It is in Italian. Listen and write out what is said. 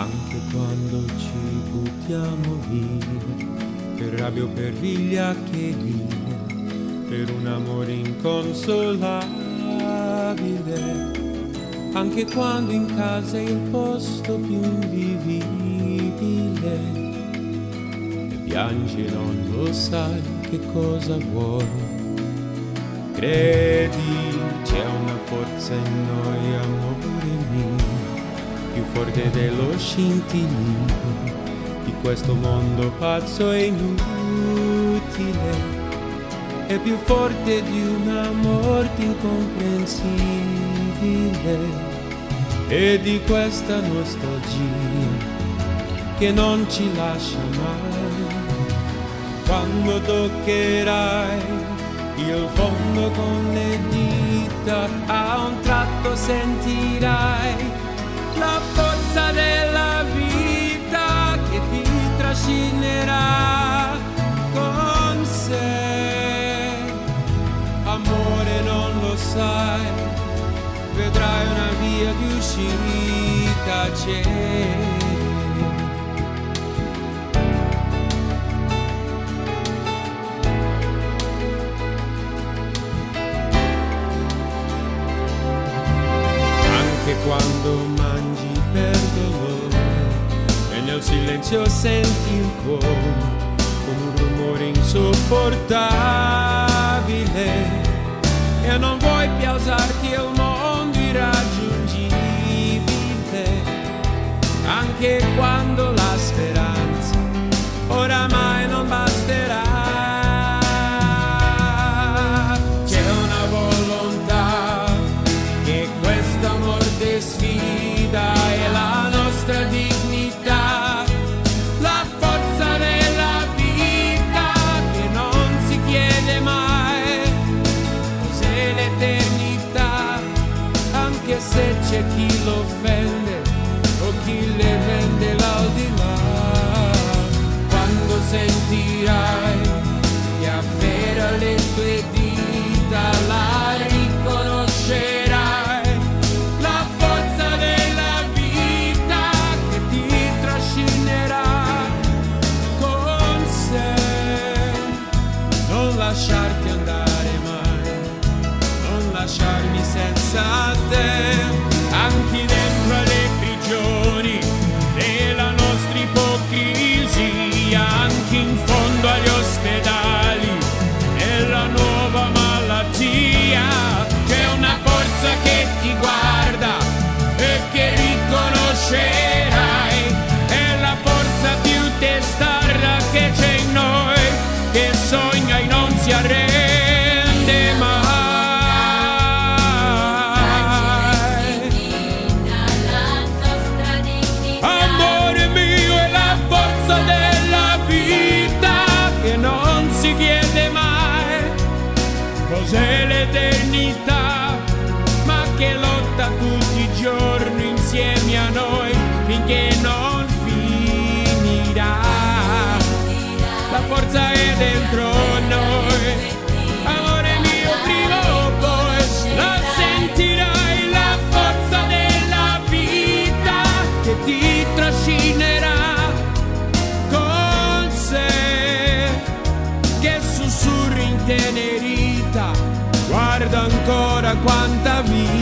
anche quando ci buttiamo via, per rabbia o per vigliaccheria, per un amore inconsolabile, anche quando in casa è il posto più invivibile, e piangi non lo sai che cosa vuoi. Credi, c'è una forza in noi, amore mio più forte dello scintillio di questo mondo pazzo e inutile. È più forte di una morte incomprensibile e di questa nostalgia che non ci lascia mai. Quando toccherai il fondo con le dita, a un tratto sentirai la forza della vita che ti trascinerà con sé. Amore non lo sai, vedrai una via di uscita c'è. Quando nel silenzio senti il cuore come un rumore insopportabile. E non vuoi più alzarti al mondo irraggiungibile. Anche quando c'è chi lo offende o chi le vende cos'è l'eternità, guardo ancora quanta vita.